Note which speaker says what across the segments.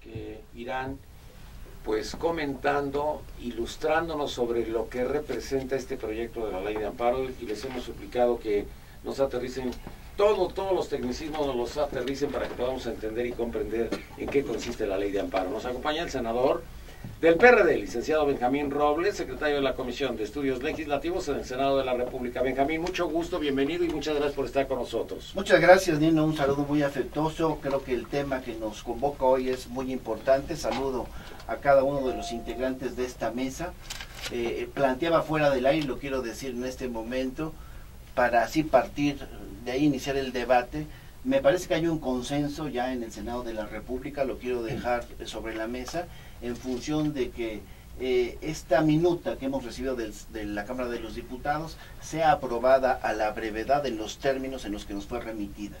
Speaker 1: que irán pues comentando, ilustrándonos sobre lo que representa este proyecto de la ley de amparo y les hemos suplicado que nos aterricen todo, todos los tecnicismos nos los aterricen para que podamos entender y comprender en qué consiste la ley de amparo. Nos acompaña el senador del PRD, licenciado Benjamín Robles, secretario de la Comisión de Estudios Legislativos en el Senado de la República. Benjamín, mucho gusto, bienvenido y muchas gracias por estar con nosotros.
Speaker 2: Muchas gracias, Nino, un saludo muy afectuoso. Creo que el tema que nos convoca hoy es muy importante. Saludo a cada uno de los integrantes de esta mesa. Eh, planteaba fuera del aire, lo quiero decir en este momento, para así partir de ahí, iniciar el debate. Me parece que hay un consenso ya en el Senado de la República, lo quiero dejar sobre la mesa, en función de que eh, esta minuta que hemos recibido de la Cámara de los Diputados sea aprobada a la brevedad en los términos en los que nos fue remitida.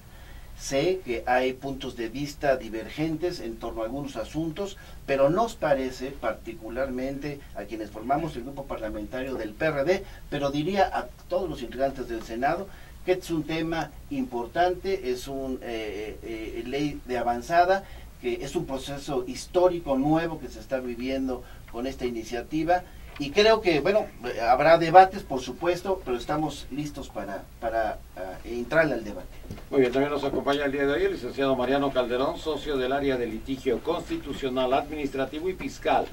Speaker 2: Sé que hay puntos de vista divergentes en torno a algunos asuntos, pero nos parece particularmente a quienes formamos el grupo parlamentario del PRD, pero diría a todos los integrantes del Senado, que es un tema importante, es una eh, eh, ley de avanzada, que es un proceso histórico nuevo que se está viviendo con esta iniciativa y creo que, bueno, habrá debates, por supuesto, pero estamos listos para, para uh, entrar al debate.
Speaker 1: Muy bien, también nos acompaña el día de hoy el licenciado Mariano Calderón, socio del área de litigio constitucional, administrativo y fiscal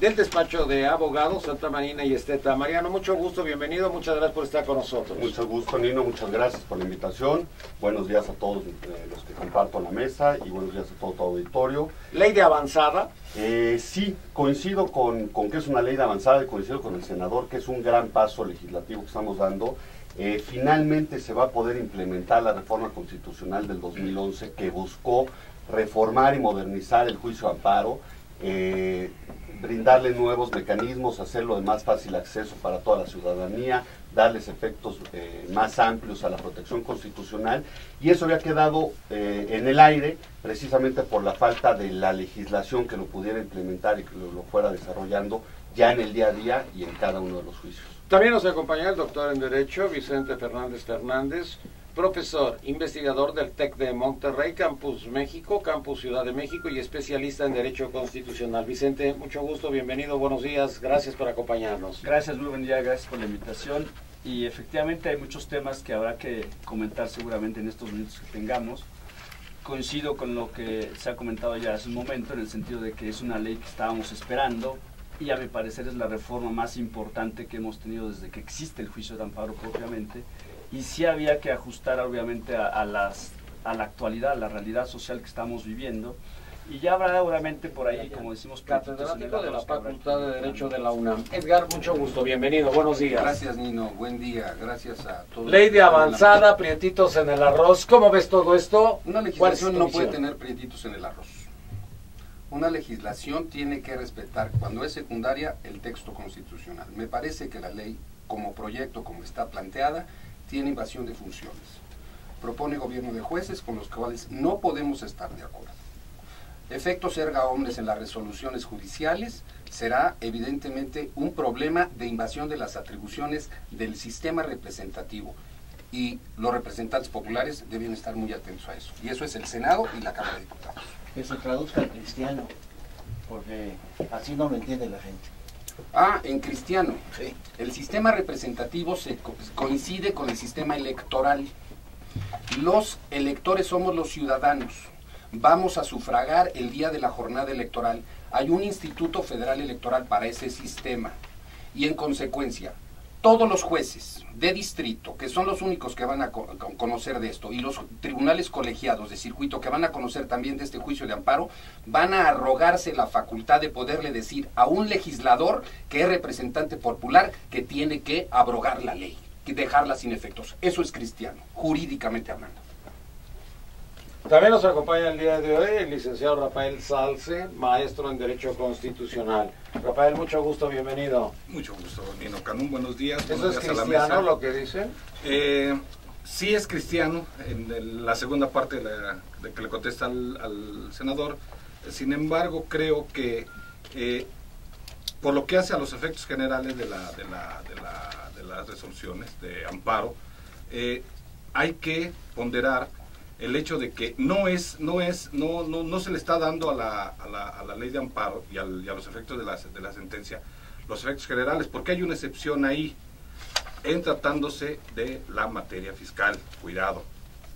Speaker 1: del despacho de abogados Santa Marina y Esteta. Mariano, mucho gusto, bienvenido, muchas gracias por estar con nosotros.
Speaker 3: Mucho gusto, Nino, muchas gracias por la invitación. Buenos días a todos eh, los que comparto la mesa y buenos días a todo tu auditorio.
Speaker 1: Ley de avanzada.
Speaker 3: Eh, sí, coincido con, con, que es una ley de avanzada y coincido con el senador que es un gran paso legislativo que estamos dando. Eh, finalmente se va a poder implementar la reforma constitucional del 2011 que buscó reformar y modernizar el juicio amparo. Eh, brindarle nuevos mecanismos, hacerlo de más fácil acceso para toda la ciudadanía, darles efectos eh, más amplios a la protección constitucional y eso había quedado eh, en el aire precisamente por la falta de la legislación que lo pudiera implementar y que lo, lo, fuera desarrollando ya en el día a día y en cada uno de los juicios.
Speaker 1: También nos acompaña el doctor en Derecho Vicente Fernández Fernández, profesor, investigador del TEC de Monterrey, Campus México, Campus Ciudad de México y especialista en Derecho Constitucional. Vicente, mucho gusto, bienvenido, buenos días, gracias por acompañarnos.
Speaker 4: Gracias, muy buen día, gracias por la invitación. Y efectivamente hay muchos temas que habrá que comentar seguramente en estos minutos que tengamos. Coincido con lo que se ha comentado ya hace un momento, en el sentido de que es una ley que estábamos esperando y a mi parecer es la reforma más importante que hemos tenido desde que existe el juicio de amparo propiamente y sí había que ajustar obviamente a, a, las, a la actualidad, a la realidad social que estamos viviendo. Y ya habrá obviamente por ahí, como decimos,
Speaker 1: catedrático de la Facultad de Derecho de la UNAM. Edgar, mucho gusto, bienvenido, buenos días.
Speaker 5: Gracias, Nino, buen día, gracias a todos.
Speaker 1: Ley de avanzada, prietitos en el arroz, ¿cómo ves todo esto?
Speaker 5: Una legislación no puede tener prietitos en el arroz. Una legislación tiene que respetar, cuando es secundaria, el texto constitucional. Me parece que la ley, como proyecto, como está planteada, tiene invasión de funciones. Propone gobierno de jueces con los cuales no podemos estar de acuerdo. Efectos erga omnes en las resoluciones judiciales será evidentemente un problema de invasión de las atribuciones del sistema representativo y los representantes populares deben estar muy atentos a eso. Y eso es el Senado y la Cámara de Diputados.
Speaker 2: Que se traduzca al cristiano, porque así no lo entiende la gente.
Speaker 5: Ah, en cristiano.
Speaker 2: Sí.
Speaker 5: El sistema representativo se co coincide con el sistema electoral. Los electores somos los ciudadanos. Vamos a sufragar el día de la jornada electoral. Hay un instituto federal electoral para ese sistema. Y en consecuencia, todos los jueces de distrito, que son los únicos que van a co conocer de esto, y los tribunales colegiados de circuito, que van a conocer también de este juicio de amparo, van a arrogarse la facultad de poderle decir a un legislador que es representante popular que tiene que abrogar la ley, dejarla sin efectos. Eso es cristiano, jurídicamente hablando.
Speaker 1: También nos acompaña el día de hoy el licenciado Rafael Salce, maestro en Derecho Constitucional. Rafael, mucho gusto, bienvenido.
Speaker 6: Mucho gusto, Nino Canún, buenos días.
Speaker 1: ¿Eso
Speaker 6: buenos
Speaker 1: es
Speaker 6: días
Speaker 1: cristiano lo que dicen?
Speaker 6: Eh, sí es cristiano, en la segunda parte de, la, de, que le contesta al, al, senador. Sin embargo, creo que eh, por lo que hace a los efectos generales de, la, de, la, de, la, de las resoluciones de amparo, eh, hay que ponderar el hecho de que no es, no es, no, no, no se le está dando a la, a la, a la ley de amparo y, al, y, a los efectos de la, de la sentencia los efectos generales, porque hay una excepción ahí en tratándose de la materia fiscal. Cuidado,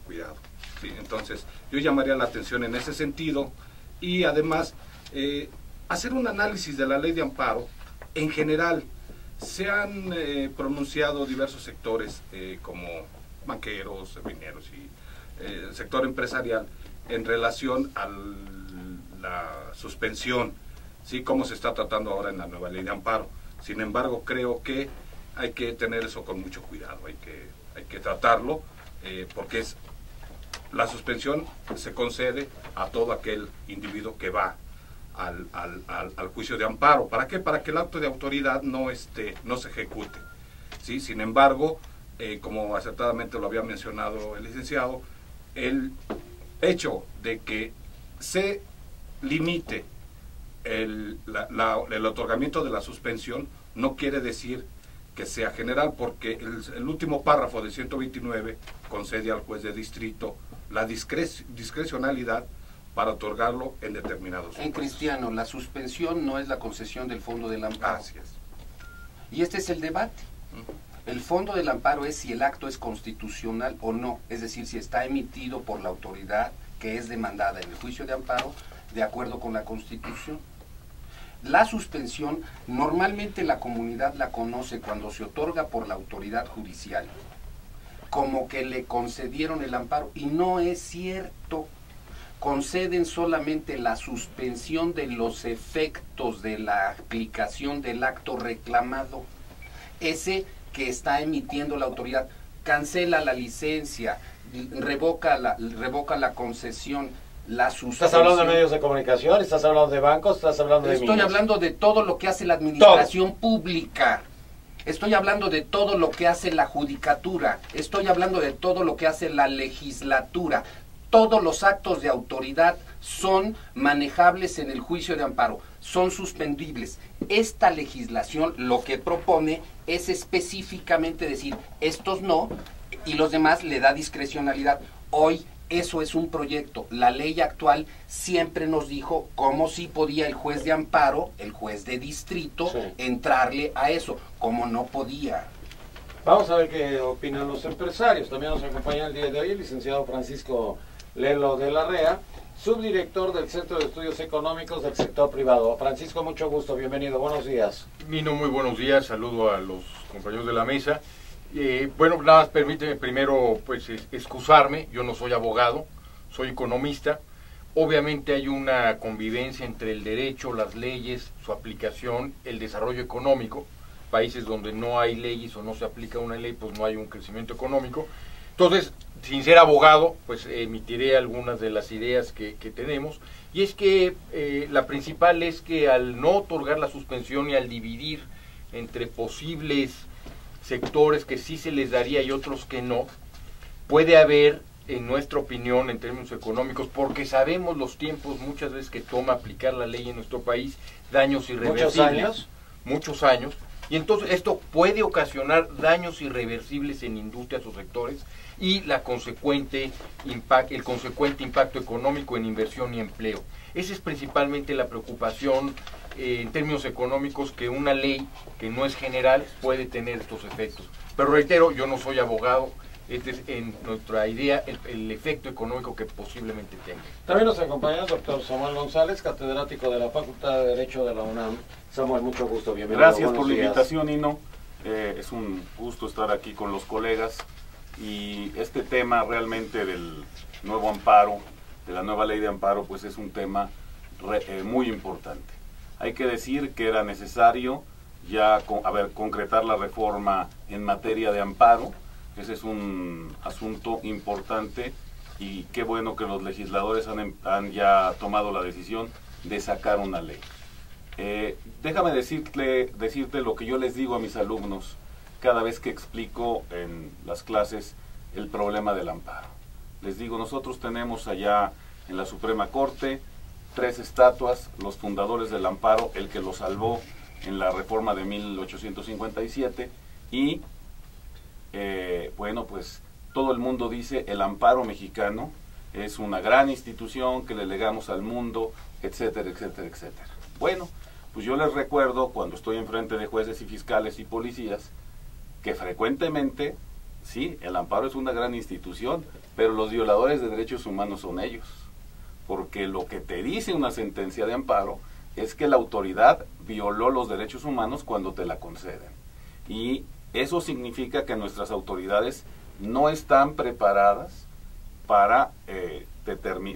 Speaker 6: cuidado. Entonces, yo llamaría la atención en ese sentido y además eh, hacer un análisis de la ley de amparo en general. Se han eh, pronunciado diversos sectores eh, como banqueros, mineros y el sector empresarial en relación a la suspensión, ¿sí? cómo se está tratando ahora en la nueva ley de amparo. Sin embargo, creo que hay que tener eso con mucho cuidado, hay que, hay que tratarlo, eh, porque es la suspensión se concede a todo aquel individuo que va al, al, juicio de amparo. ¿Para qué? Para que el acto de autoridad no, esté, no se ejecute. ¿sí? Sin embargo, eh, como acertadamente lo había mencionado el licenciado, el hecho de que se limite el, la, la, el otorgamiento de la suspensión no quiere decir que sea general, porque el, el, último párrafo de 129 concede al juez de distrito la discre discrecionalidad para otorgarlo en determinados
Speaker 5: En supuestos. cristiano, la suspensión no es la concesión del fondo del amparo.
Speaker 6: Así es.
Speaker 5: Y este es el debate. Uh -huh. El fondo del amparo es si el acto es constitucional o no, es decir, si está emitido por la autoridad que es demandada en el juicio de amparo de acuerdo con la Constitución. La suspensión normalmente la comunidad la conoce cuando se otorga por la autoridad judicial como que le concedieron el amparo y no es cierto. Conceden solamente la suspensión de los efectos de la aplicación del acto reclamado. Ese que está emitiendo la autoridad cancela la licencia, revoca la, revoca la concesión, la
Speaker 1: ¿Estás hablando de medios de comunicación? ¿Estás hablando de bancos? ¿Estás hablando de
Speaker 5: Estoy hablando de todo lo que hace la administración todo. pública. Estoy hablando de todo lo que hace la judicatura. Estoy hablando de todo lo que hace la legislatura. Todos los actos de autoridad son manejables en el juicio de amparo, son suspendibles. Esta legislación lo que propone es específicamente decir, estos no, y los demás le da discrecionalidad. Hoy eso es un proyecto. La ley actual siempre nos dijo cómo sí podía el juez de amparo, el juez de distrito, sí. entrarle a eso, cómo no podía.
Speaker 1: Vamos a ver qué opinan los empresarios. También nos acompaña el día de hoy el licenciado Francisco Lelo de la REA, subdirector del Centro de Estudios Económicos del Sector Privado. Francisco, mucho gusto, bienvenido, buenos días.
Speaker 7: Mino, muy buenos días, saludo a los compañeros de la mesa. Eh, bueno, nada más permíteme primero pues excusarme, yo no soy abogado, soy economista. Obviamente hay una convivencia entre el derecho, las leyes, su aplicación, el desarrollo económico. Países donde no hay leyes o no se aplica una ley, pues no hay un crecimiento económico. Entonces, sin ser abogado, pues emitiré algunas de las ideas que, que tenemos. Y es que eh, la principal es que al no otorgar la suspensión y al dividir entre posibles sectores que sí se les daría y otros que no, puede haber, en nuestra opinión, en términos económicos, porque sabemos los tiempos muchas veces que toma aplicar la ley en nuestro país, daños irreversibles.
Speaker 1: Muchos años.
Speaker 7: Muchos años. Y entonces esto puede ocasionar daños irreversibles en industrias o sectores y la consecuente impact, el consecuente impacto económico en inversión y empleo. Esa es principalmente la preocupación eh, en términos económicos que una ley que no es general puede tener estos efectos. Pero reitero, yo no soy abogado, este es en nuestra idea el, el, efecto económico que posiblemente tenga.
Speaker 1: También nos acompaña el doctor Samuel González, catedrático de la Facultad de Derecho de la UNAM. Samuel, mucho gusto, bienvenido.
Speaker 8: Gracias por la invitación, Nino. Eh, es un gusto estar aquí con los colegas y este tema realmente del nuevo amparo, de la nueva ley de amparo, pues es un tema re, eh, muy importante. Hay que decir que era necesario ya concretar la reforma en materia de amparo. Ese es un asunto importante y qué bueno que los legisladores han, han ya tomado la decisión de sacar una ley. Eh, déjame decirte, decirte lo que yo les digo a mis alumnos cada vez que explico en las clases el problema del amparo. Les digo, nosotros tenemos allá en la Suprema Corte tres estatuas, los fundadores del amparo, el que lo salvó en la reforma de 1857 y eh, bueno, pues todo el mundo dice el amparo mexicano es una gran institución que le legamos al mundo, etcétera, etcétera, etcétera. Bueno, pues yo les recuerdo cuando estoy enfrente de jueces y fiscales y policías que frecuentemente, sí, el amparo es una gran institución, pero los violadores de derechos humanos son ellos. Porque lo que te dice una sentencia de amparo es que la autoridad violó los derechos humanos cuando te la conceden. Y eso significa que nuestras autoridades no están preparadas para, eh,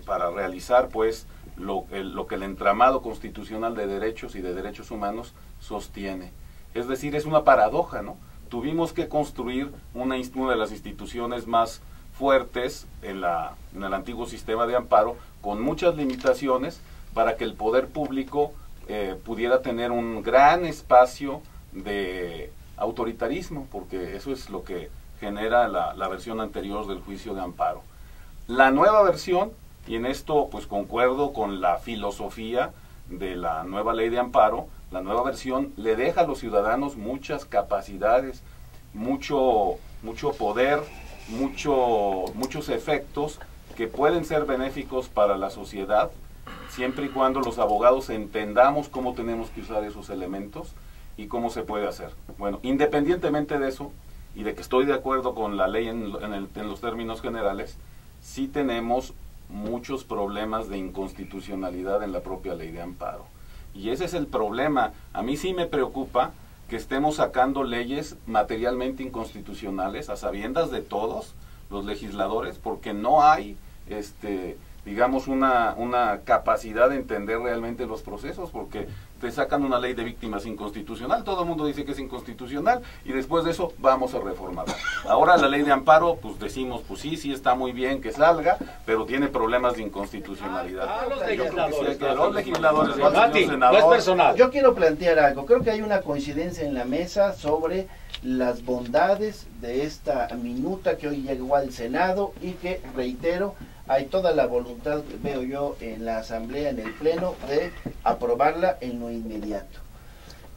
Speaker 8: para realizar pues lo, lo que el entramado constitucional de derechos y de derechos humanos sostiene. Es decir, es una paradoja, ¿no? Tuvimos que construir una, de las instituciones más fuertes en, la, en el antiguo sistema de amparo, con muchas limitaciones, para que el poder público eh, pudiera tener un gran espacio de autoritarismo, porque eso es lo que genera la, la versión anterior del juicio de amparo. La nueva versión, y en esto pues concuerdo con la filosofía de la nueva ley de amparo, la nueva versión le deja a los ciudadanos muchas capacidades, mucho, mucho poder, mucho, muchos efectos que pueden ser benéficos para la sociedad, siempre y cuando los abogados entendamos cómo tenemos que usar esos elementos y cómo se puede hacer. Bueno, independientemente de eso, y de que estoy de acuerdo con la ley en, en los términos generales, sí tenemos muchos problemas de inconstitucionalidad en la propia ley de amparo. Y ese es el problema. A mí sí me preocupa que estemos sacando leyes materialmente inconstitucionales a sabiendas de todos los legisladores porque no hay este digamos una, una capacidad de entender realmente los procesos porque te sacan una ley de víctimas inconstitucional, todo el mundo dice que es inconstitucional y después de eso vamos a reformarla. Ahora la ley de amparo, pues decimos, pues sí, sí está muy bien que salga, pero tiene problemas de inconstitucionalidad.
Speaker 1: Ah, los
Speaker 8: que
Speaker 1: legisladores,
Speaker 8: los legisladores,
Speaker 1: no es personal.
Speaker 2: Yo quiero plantear algo. Creo que hay una coincidencia en la mesa sobre las bondades de esta minuta que hoy llegó al Senado y que, reitero, hay toda la voluntad, veo yo, en la Asamblea, en el Pleno, de aprobarla en lo inmediato.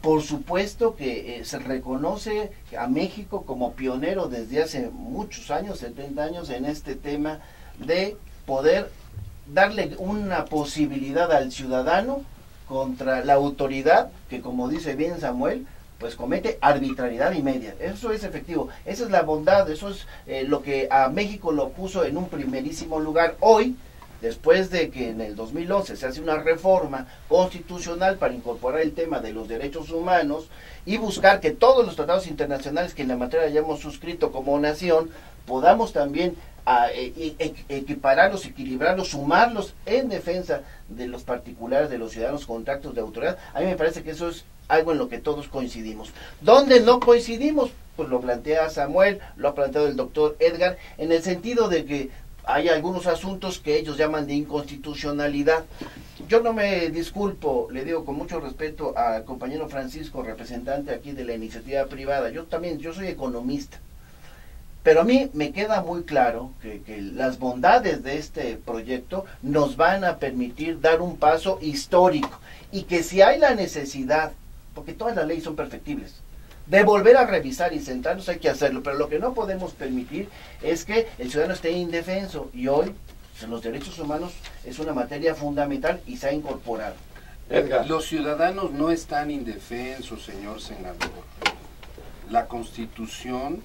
Speaker 2: Por supuesto que eh, se reconoce a México como pionero desde hace muchos años, 70 años, en este tema de poder darle una posibilidad al ciudadano contra la autoridad que, como dice bien Samuel, pues comete arbitrariedad y media. Eso es efectivo. Esa es la bondad, eso es eh, lo que a México lo puso en un primerísimo lugar. Hoy, después de que en el 2011 se hace una reforma constitucional para incorporar el tema de los derechos humanos y buscar que todos los tratados internacionales que en la materia hayamos suscrito como nación podamos también a, e- e- e- equipararlos, equilibrarlos, sumarlos en defensa de los particulares, de los ciudadanos con actos de autoridad. A mí me parece que eso es algo en lo que todos coincidimos. ¿Dónde no coincidimos? Pues lo plantea Samuel, lo ha planteado el doctor Edgar, en el sentido de que hay algunos asuntos que ellos llaman de inconstitucionalidad. Yo no me disculpo, le digo con mucho respeto al compañero Francisco, representante aquí de la iniciativa privada. Yo también, yo soy economista. Pero a mí me queda muy claro que, que las bondades de este proyecto nos van a permitir dar un paso histórico y que si hay la necesidad, porque todas las leyes son perfectibles, de volver a revisar y sentarnos hay que hacerlo, pero lo que no podemos permitir es que el ciudadano esté indefenso y hoy pues, los derechos humanos es una materia fundamental y se ha incorporado.
Speaker 1: Edgar.
Speaker 5: Los ciudadanos no están indefensos, señor senador. La constitución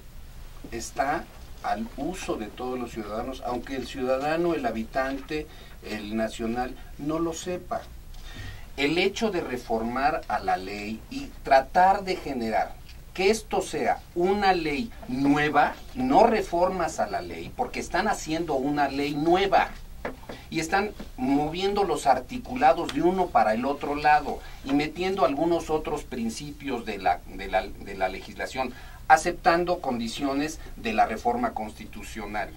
Speaker 5: está al uso de todos los ciudadanos, aunque el ciudadano, el habitante, el nacional, no lo sepa. El hecho de reformar a la ley y tratar de generar que esto sea una ley nueva, no reformas a la ley, porque están haciendo una ley nueva y están moviendo los articulados de uno para el otro lado y metiendo algunos otros principios de la, de la, de la legislación, aceptando condiciones de la reforma constitucional.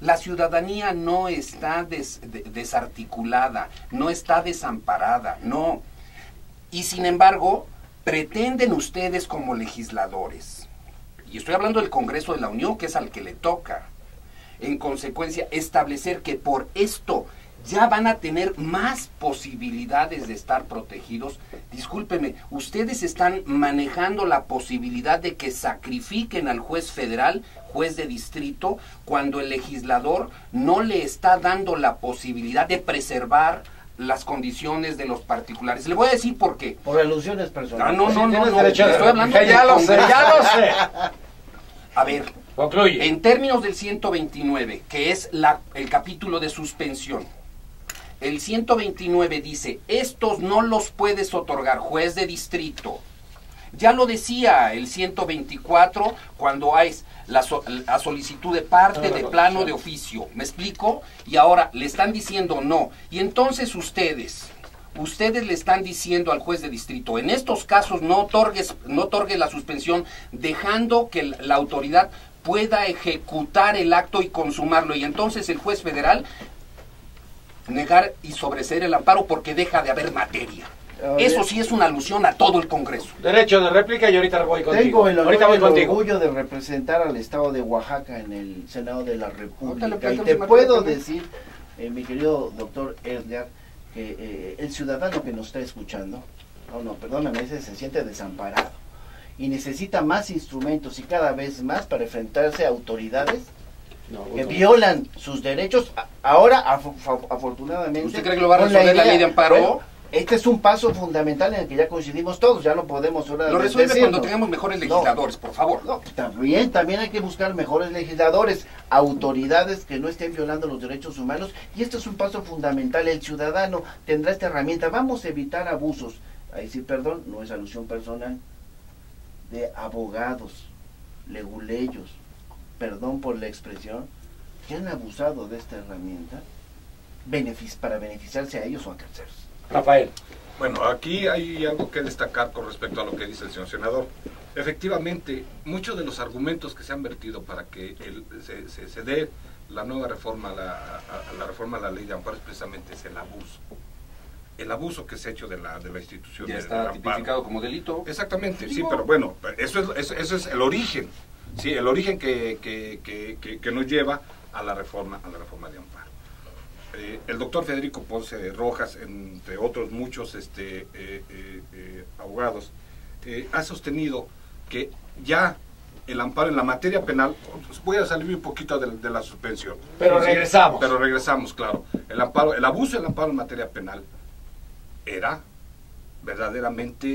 Speaker 5: La ciudadanía no está des- de- desarticulada, no está desamparada, no. Y sin embargo, pretenden ustedes como legisladores, y estoy hablando del Congreso de la Unión, que es al que le toca, en consecuencia, establecer que por esto ya van a tener más posibilidades de estar protegidos. Discúlpeme, ustedes están manejando la posibilidad de que sacrifiquen al juez federal, juez de distrito, cuando el legislador no le está dando la posibilidad de preservar las condiciones de los particulares. Le voy a decir por qué.
Speaker 2: Por alusiones personales.
Speaker 5: Ah, no, no, no, no,
Speaker 1: derecho de
Speaker 5: estoy hablando
Speaker 1: réplica, ya
Speaker 5: del
Speaker 1: lo sé,
Speaker 5: Congreso.
Speaker 1: ya lo sé.
Speaker 5: A ver,
Speaker 1: Concluye.
Speaker 5: en términos del 129, que es la, el capítulo de suspensión, el 129 dice, estos no los puedes otorgar juez de distrito. Ya lo decía el 124 cuando hay la, so- la solicitud de parte, de plano, de oficio. ¿Me explico? Y ahora le están diciendo no. Y entonces ustedes, ustedes le están diciendo al juez de distrito, en estos casos no otorgues, no otorgue la suspensión, dejando que la autoridad pueda ejecutar el acto y consumarlo. Y entonces el juez federal negar y sobreseer el amparo porque deja de haber materia.
Speaker 2: A
Speaker 5: Eso sí es una alusión a todo el Congreso.
Speaker 1: Derecho de réplica y ahorita voy contigo.
Speaker 2: Tengo el
Speaker 1: ahorita voy
Speaker 2: el
Speaker 1: contigo.
Speaker 2: orgullo de representar al estado de Oaxaca en el Senado de la República. Y te puedo decir, eh, mi querido doctor Edgar, que eh, el ciudadano que nos está escuchando, no, no, perdóname, ese se siente desamparado y necesita más instrumentos y cada vez más para enfrentarse a autoridades
Speaker 1: No,
Speaker 2: que
Speaker 1: no.
Speaker 2: violan sus derechos. Ahora, af- af- afortunadamente...
Speaker 5: ¿Usted cree que lo va a resolver la ley de amparo?
Speaker 2: Bueno, este es un paso fundamental en el que ya coincidimos todos, ya no podemos ahora
Speaker 5: Lo resuelve
Speaker 2: decirnos.
Speaker 5: cuando tengamos mejores
Speaker 2: No.
Speaker 5: legisladores, por favor.
Speaker 2: No, también, también hay que buscar mejores legisladores, autoridades que no estén violando los derechos humanos y esto es un paso fundamental. El ciudadano tendrá esta herramienta. Vamos a evitar abusos. Ahí sí, perdón, no es alusión personal, de abogados, leguleyos, perdón por la expresión, que han abusado de esta herramienta benefic- para beneficiarse a ellos o a terceros.
Speaker 1: Rafael.
Speaker 6: Bueno, aquí hay algo que destacar con respecto a lo que dice el señor senador. Efectivamente, muchos de los argumentos que se han vertido para que el- se, se- se dé la nueva reforma, a la, a- a la reforma a la ley de amparo, es precisamente es el abuso. El abuso que se ha hecho de la, de la institución
Speaker 5: Ya está tipificado como delito.
Speaker 6: Exactamente, sí, pero bueno, eso es, eso, eso es el origen, sí, el origen que, que, que, que- nos lleva a la reforma, a la reforma de amparo. Eh, el doctor Federico Ponce Rojas, entre otros muchos este, eh, eh, eh, abogados, ha sostenido que ya el amparo en la materia penal, voy a salir un poquito de, de la suspensión.
Speaker 1: Pero regresamos.
Speaker 6: Pero regresamos, claro. El amparo, el abuso del amparo en materia penal era verdaderamente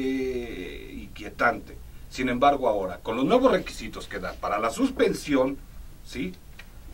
Speaker 6: inquietante. Sin embargo, ahora, con los nuevos requisitos que da para la suspensión, ¿sí?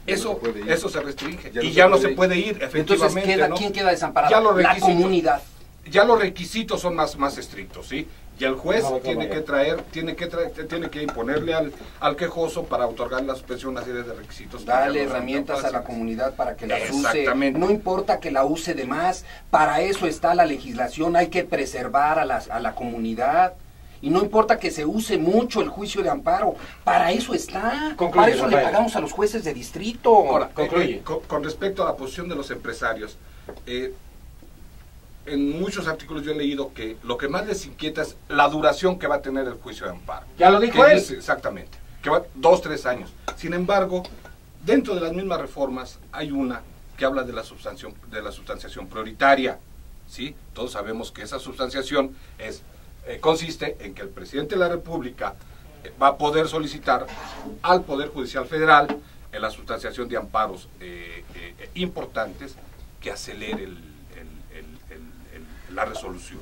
Speaker 8: No
Speaker 6: Eso,
Speaker 8: se
Speaker 6: eso se restringe.
Speaker 8: Ya no
Speaker 6: y
Speaker 8: se
Speaker 6: ya no se puede ir,
Speaker 5: Entonces,
Speaker 6: efectivamente.
Speaker 5: queda,
Speaker 6: ¿no?
Speaker 5: ¿quién queda desamparado?
Speaker 6: Ya los
Speaker 5: la comunidad.
Speaker 6: Ya los requisitos son más, más estrictos, ¿sí? Y el juez tiene que traer, tiene que traer, tiene que imponerle al, al quejoso para otorgar la suspensión una serie de requisitos.
Speaker 5: Dale herramientas a la comunidad para que las use. No importa que la use de más, para eso está la legislación, hay que preservar a, las- a la comunidad. Y no importa que se use mucho el juicio de amparo, para eso está.
Speaker 1: Concluye,
Speaker 5: para eso le pagamos a los jueces de distrito.
Speaker 6: Ahora,
Speaker 1: Concluye.
Speaker 6: eh, con, con respecto a la posición de los empresarios, eh, en muchos artículos yo he leído que lo que más les inquieta es la duración que va a tener el juicio de amparo.
Speaker 1: Ya lo dijo él.
Speaker 6: exactamente, que va dos, tres años. Sin embargo, dentro de las mismas reformas hay una que habla de la sustanciación, de la sustanciación prioritaria. ¿sí? Todos sabemos que esa sustanciación es, eh, consiste en que el presidente de la República eh, va a poder solicitar al Poder Judicial Federal en la sustanciación de amparos eh, eh, eh, importantes que acelere el- el- el- el- el- la resolución.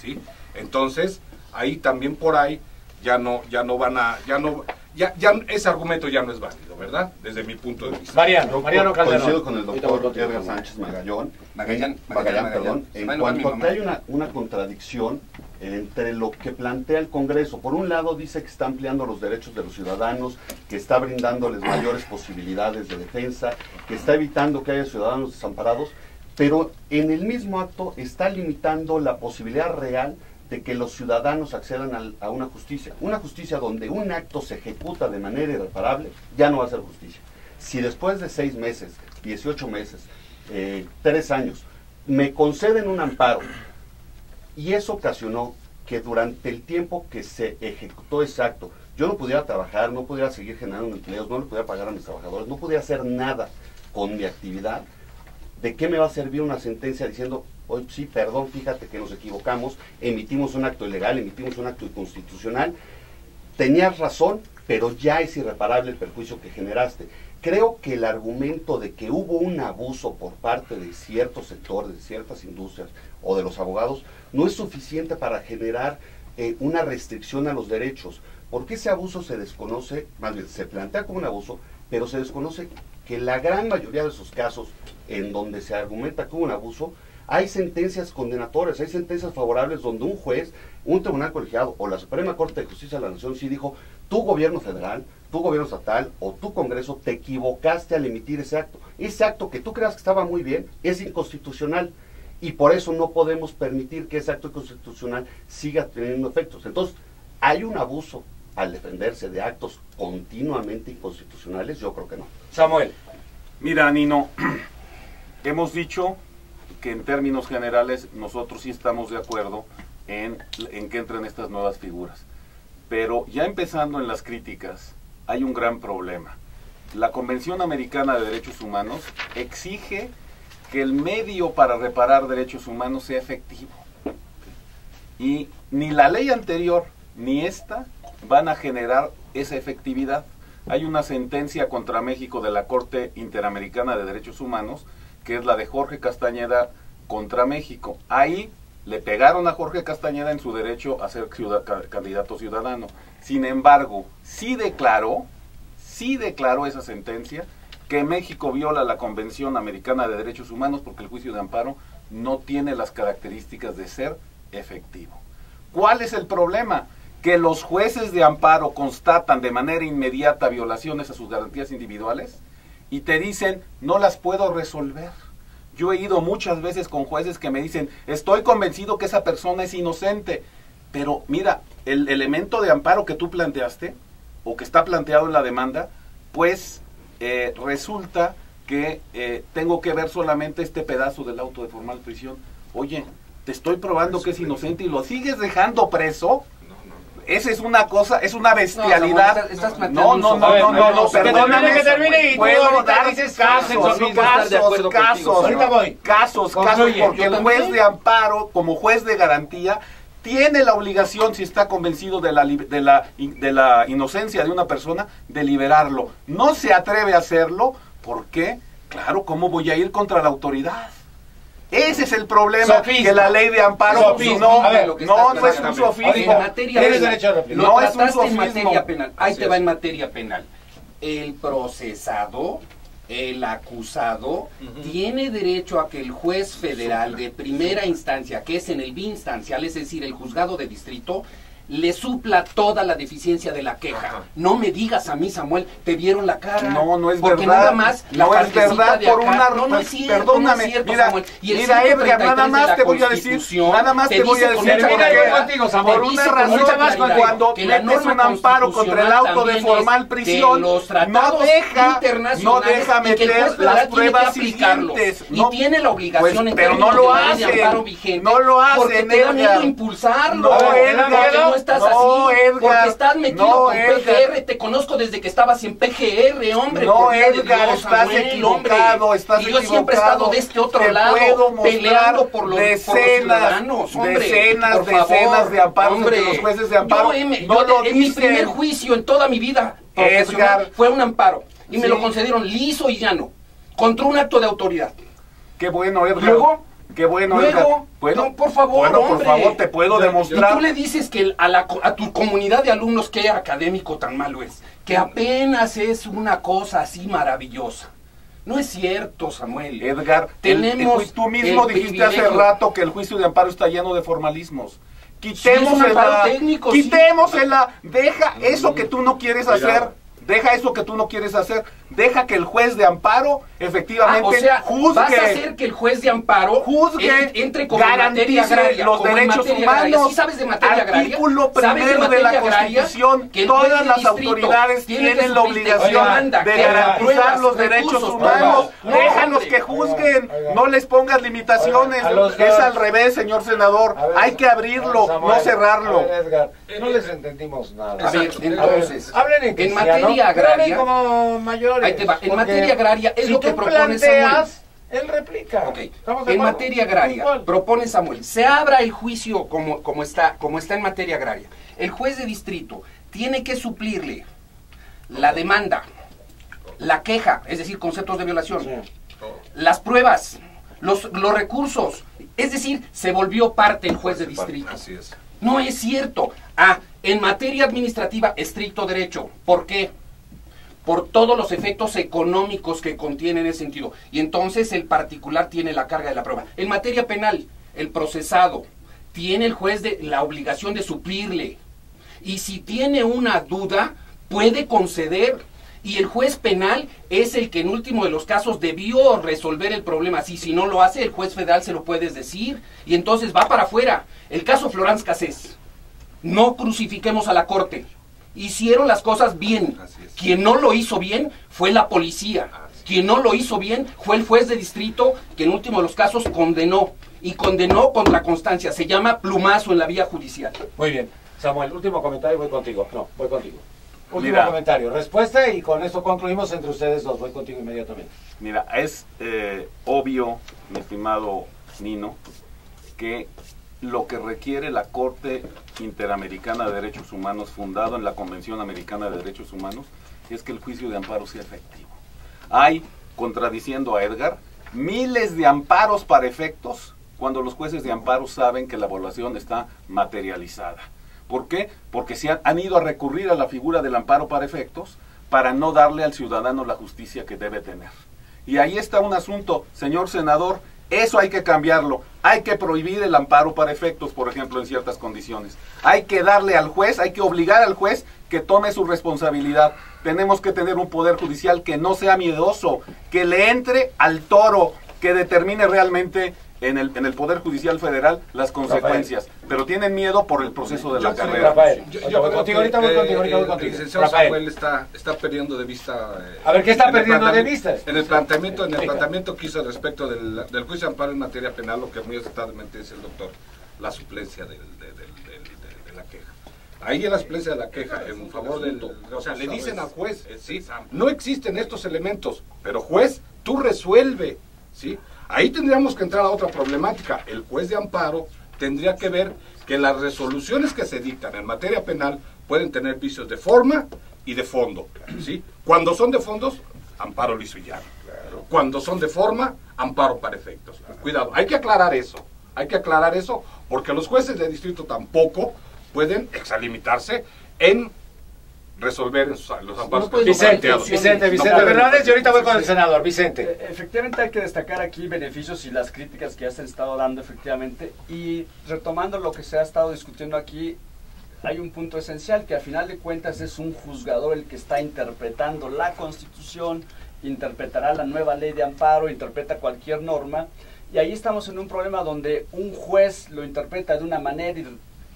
Speaker 6: ¿sí? Entonces, ahí también por ahí ya no, ya no van a, ya no, ya, ya ese argumento ya no es válido, ¿verdad? Desde mi punto de vista.
Speaker 1: Mariano, Mariano Calderón.
Speaker 3: Coincido con el doctor. Edgar Sánchez Magallón.
Speaker 5: Magallán, Magallán,
Speaker 3: Magallán, perdón. En cuanto a que hay una, una contradicción entre lo que plantea el Congreso. Por un lado dice que está ampliando los derechos de los ciudadanos, que está brindándoles mayores posibilidades de defensa, que está evitando que haya ciudadanos desamparados, pero en el mismo acto está limitando la posibilidad real de que los ciudadanos accedan a una justicia. Una justicia donde un acto se ejecuta de manera irreparable, ya no va a ser justicia. Si después de seis meses, 18 meses, eh, tres años, me conceden un amparo y eso ocasionó que durante el tiempo que se ejecutó ese acto, yo no pudiera trabajar, no pudiera seguir generando empleos, no le pudiera pagar a mis trabajadores, no pudiera hacer nada con mi actividad, ¿de qué me va a servir una sentencia diciendo, hoy sí, perdón, fíjate que nos equivocamos, emitimos un acto ilegal, emitimos un acto inconstitucional? Tenías razón, pero ya es irreparable el perjuicio que generaste. Creo que el argumento de que hubo un abuso por parte de ciertos sectores, de ciertas industrias o de los abogados, no es suficiente para generar eh, una restricción a los derechos, porque ese abuso se desconoce, más bien se plantea como un abuso, pero se desconoce que la gran mayoría de esos casos en donde se argumenta como un abuso, hay sentencias condenatorias, hay sentencias favorables donde un juez, un tribunal colegiado o la Suprema Corte de Justicia de la Nación sí dijo, tu gobierno federal, tu gobierno estatal o tu Congreso te equivocaste al emitir ese acto. Ese acto que tú creas que estaba muy bien es inconstitucional y por eso no podemos permitir que ese acto inconstitucional siga teniendo efectos. Entonces, hay un abuso al defenderse de actos continuamente inconstitucionales, yo creo que no.
Speaker 4: Samuel.
Speaker 8: Mira, Nino, hemos dicho que en términos generales nosotros sí estamos de acuerdo en, en que entren estas nuevas figuras. Pero ya empezando en las críticas, hay un gran problema. La Convención Americana de Derechos Humanos exige que el medio para reparar derechos humanos sea efectivo. Y ni la ley anterior ni esta van a generar esa efectividad. Hay una sentencia contra México de la Corte Interamericana de Derechos Humanos, que es la de Jorge Castañeda contra México. Ahí le pegaron a Jorge Castañeda en su derecho a ser ciudad- ca- candidato ciudadano. Sin embargo, sí declaró, sí declaró esa sentencia que México viola la Convención Americana de Derechos Humanos porque el juicio de amparo no tiene las características de ser efectivo. ¿Cuál es el problema? Que los jueces de amparo constatan de manera inmediata violaciones a sus garantías individuales y te dicen, no las puedo resolver. Yo he ido muchas veces con jueces que me dicen, estoy convencido que esa persona es inocente, pero mira, el elemento de amparo que tú planteaste, o que está planteado en la demanda, pues eh, resulta que eh, tengo que ver solamente este pedazo del auto de formal prisión. Oye, te estoy probando que es inocente y lo sigues dejando preso. Esa es una cosa, es una bestialidad. No, no, no, no, no, no, perdóname.
Speaker 5: que termine y
Speaker 8: Puedo dar
Speaker 5: dices
Speaker 8: casos,
Speaker 5: casos,
Speaker 8: casos, casos,
Speaker 5: Ahorita voy.
Speaker 8: casos, porque el juez de amparo, como juez de garantía, tiene la obligación, si está convencido de la, de, la, de la inocencia de una persona, de liberarlo. No se atreve a hacerlo, ¿por qué? Claro, ¿cómo voy a ir contra la autoridad? Ese es el problema,
Speaker 5: Sofisma.
Speaker 8: que la ley de amparo
Speaker 5: Sofisma.
Speaker 8: no,
Speaker 5: ver,
Speaker 8: no,
Speaker 5: estás
Speaker 8: no es un sofismo. No es un
Speaker 5: en
Speaker 8: sofismo.
Speaker 5: materia penal. Ahí
Speaker 8: Así
Speaker 5: te
Speaker 8: es.
Speaker 5: va en materia penal. El procesado, el acusado, tiene derecho a que el juez federal de primera instancia, que es en el biinstancial, es decir, el juzgado de distrito, le supla toda la deficiencia de la queja. No me digas a mí, Samuel, te vieron la cara.
Speaker 8: No, no es
Speaker 5: Porque
Speaker 8: verdad.
Speaker 5: nada más la
Speaker 8: no es
Speaker 5: partecita
Speaker 8: verdad
Speaker 5: de
Speaker 8: por una
Speaker 5: No, no es cierto,
Speaker 8: Perdóname,
Speaker 5: no es cierto,
Speaker 8: mira,
Speaker 5: Samuel. Y el
Speaker 8: mira Edgar,
Speaker 5: 133
Speaker 8: nada más te voy a decir, nada más
Speaker 5: te
Speaker 8: te voy a decir
Speaker 5: contigo, Samuel.
Speaker 8: Por una razón, cuando metes un amparo contra el auto de formal prisión, no deja, no deja meter las pruebas siguientes.
Speaker 5: Y
Speaker 8: No,
Speaker 5: tiene la obligación
Speaker 8: pues,
Speaker 5: en
Speaker 8: pero no lo
Speaker 5: vigente.
Speaker 8: no lo hacen,
Speaker 5: Porque te da miedo impulsarlo.
Speaker 8: No
Speaker 5: estás
Speaker 8: no,
Speaker 5: así.
Speaker 8: Edgar,
Speaker 5: porque estás metido
Speaker 8: no,
Speaker 5: con
Speaker 8: Edgar.
Speaker 5: PGR. Te conozco desde que estabas en PGR, hombre.
Speaker 8: No,
Speaker 5: de
Speaker 8: Edgar,
Speaker 5: Dios,
Speaker 8: estás
Speaker 5: Samuel,
Speaker 8: equivocado,
Speaker 5: hombre.
Speaker 8: estás
Speaker 5: Y yo siempre he estado de este otro
Speaker 8: Te
Speaker 5: lado,
Speaker 8: puedo
Speaker 5: peleando por los, por los
Speaker 8: decenas,
Speaker 5: ciudadanos, hombre.
Speaker 8: decenas,
Speaker 5: por
Speaker 8: decenas de amparos
Speaker 5: hombre.
Speaker 8: entre los jueces de amparo.
Speaker 5: Yo, em-
Speaker 8: No
Speaker 5: yo
Speaker 8: lo
Speaker 5: de- en mi primer juicio en toda mi vida profesional
Speaker 8: Edgar.
Speaker 5: fue un amparo. Y me lo concedieron liso y llano. Contra un acto de autoridad.
Speaker 8: Qué bueno, Edgar.
Speaker 5: Luego,
Speaker 8: Qué bueno,
Speaker 5: luego,
Speaker 8: Edgar. Bueno,
Speaker 5: no, por favor,
Speaker 8: bueno, por favor, te puedo
Speaker 5: Y
Speaker 8: demostrar.
Speaker 5: tú le dices que a, la co- a tu comunidad de alumnos qué académico tan malo es, que apenas es una cosa así maravillosa. No es cierto, Samuel.
Speaker 8: Edgar, el- el
Speaker 5: tenemos
Speaker 8: tú mismo dijiste hace rato que el juicio de amparo está lleno de formalismos.
Speaker 5: Sí, es
Speaker 8: Quitemos
Speaker 5: un amparo
Speaker 8: la,
Speaker 5: técnico, sí.
Speaker 8: quitémosela, deja eso que tú no quieres hacer, deja eso que tú no quieres hacer, deja que el juez de amparo
Speaker 5: Ah,
Speaker 8: efectivamente
Speaker 5: o sea,
Speaker 8: juzgue,
Speaker 5: vas a hacer que el juez de amparo
Speaker 8: juzgue,
Speaker 5: en- entre como en
Speaker 8: garantice
Speaker 5: materia agraria,
Speaker 8: los
Speaker 5: como en
Speaker 8: derechos humanos.
Speaker 5: ¿Sí sabes de materia?
Speaker 8: Artículo
Speaker 5: ¿Sabes
Speaker 8: primero de la? Constitución,
Speaker 5: Que
Speaker 8: todas las autoridades
Speaker 5: que
Speaker 8: tienen la obligación
Speaker 5: demanda,
Speaker 8: de garantizar
Speaker 5: pruebas,
Speaker 8: los derechos
Speaker 5: recursos,
Speaker 8: humanos.
Speaker 5: no,
Speaker 8: Déjalos
Speaker 5: hombre.
Speaker 8: que juzguen, no les pongas limitaciones.
Speaker 1: Oiga,
Speaker 8: Es al revés, señor senador.
Speaker 1: Ver,
Speaker 8: Hay que abrirlo,
Speaker 1: Samuel,
Speaker 8: no cerrarlo.
Speaker 1: a ver, Edgar, no les entendimos nada.
Speaker 5: A ver, entonces,
Speaker 1: Hablen en,
Speaker 5: materia agraria-
Speaker 1: como
Speaker 5: Ahí te va. En materia agraria es
Speaker 1: si
Speaker 5: lo que propone
Speaker 1: planteas,
Speaker 5: Samuel.
Speaker 1: Él replica.
Speaker 5: Ok.
Speaker 1: ¿Estamos de
Speaker 5: En materia agraria,
Speaker 1: Igual.
Speaker 5: propone Samuel, se abra el juicio como, como, está, como está en materia agraria. El juez de distrito tiene que suplirle la demanda, la queja, es decir, conceptos de violación,
Speaker 1: Sí.
Speaker 5: las pruebas, los, los recursos. Es decir, se volvió parte el juez de distrito.
Speaker 6: Así es.
Speaker 5: No es cierto. Ah, en materia administrativa, estricto derecho. ¿Por qué? Por todos los efectos económicos que contiene en ese sentido. Y entonces el particular tiene la carga de la prueba. En materia penal, el procesado tiene el juez de, la obligación de suplirle. Y si tiene una duda, puede conceder. Y el juez penal es el que en último de los casos debió resolver el problema. Si, si no lo hace, el juez federal se lo puedes decir. Y entonces va para afuera. El caso Florence Cassés. No crucifiquemos a la corte. Hicieron las cosas bien.
Speaker 6: Así es.
Speaker 5: Quien no lo hizo bien fue la policía. Quien no lo hizo bien fue el juez de distrito que en último de los casos condenó. Y condenó contra constancia. Se llama plumazo en la vía judicial.
Speaker 1: Muy bien. Samuel, último comentario, voy contigo. No, voy contigo. Último
Speaker 8: Mira.
Speaker 1: comentario. Respuesta y con eso concluimos entre ustedes dos. Voy contigo inmediatamente.
Speaker 8: Mira, es eh, obvio, mi estimado Nino, que lo que requiere la Corte Interamericana de Derechos Humanos, fundado en la Convención Americana de Derechos Humanos, es que el juicio de amparo sea efectivo. Hay, contradiciendo a Edgar, miles de amparos para efectos cuando los jueces de amparo saben que la evaluación está materializada. ¿Por qué? Porque se han, han ido a recurrir a la figura del amparo para efectos para no darle al ciudadano la justicia que debe tener. Y ahí está un asunto, señor senador, eso hay que cambiarlo. Hay que prohibir el amparo para efectos, por ejemplo, en ciertas condiciones. Hay que darle al juez, hay que obligar al juez que tome su responsabilidad. Tenemos que tener un poder judicial que no sea miedoso, que le entre al toro, que determine realmente en el, en el Poder Judicial Federal las consecuencias. Pero tienen miedo por el proceso de la
Speaker 6: Yo
Speaker 8: carrera.
Speaker 1: Rafael,
Speaker 6: Yo,
Speaker 1: voy contigo, ahorita voy
Speaker 6: eh,
Speaker 1: contigo, ahorita voy
Speaker 6: el
Speaker 1: contigo.
Speaker 6: licenciado
Speaker 1: Rafael.
Speaker 6: Samuel está, está perdiendo de vista... eh,
Speaker 1: A ver, ¿qué está
Speaker 6: en el
Speaker 1: perdiendo de vista?
Speaker 6: En el planteamiento, en el planteamiento que hizo respecto del, del juicio de amparo en materia penal, lo que muy acertadamente dice el doctor, la suplencia del- de, del- del- de- de la queja. Ahí en la suplencia de la queja, en favor del... O sea, le dicen al juez, sí, no existen estos elementos, pero juez, tú resuelve, ¿sí? Ahí tendríamos que entrar a otra problemática. El juez de amparo tendría que ver que las resoluciones que se dictan en materia penal pueden tener vicios de forma y de fondo, ¿sí? Cuando son de fondos, amparo liso y llano. Cuando son de forma, amparo para efectos. Cuidado, hay que aclarar eso. Hay que aclarar eso porque los jueces de distrito tampoco pueden exalimitarse en resolver en sus- los amparos son
Speaker 1: Vicente. Vicente, Vicente
Speaker 6: No pueden-
Speaker 1: Fernández y ahorita voy con el senador. Vicente.
Speaker 4: Eh, Efectivamente hay que destacar aquí beneficios y las críticas que ya se han estado dando efectivamente y retomando lo que se ha estado discutiendo aquí hay un punto esencial que a final de cuentas es un juzgador el que está interpretando la constitución, interpretará la nueva ley de amparo, interpreta cualquier norma y ahí estamos en un problema donde un juez lo interpreta de una manera y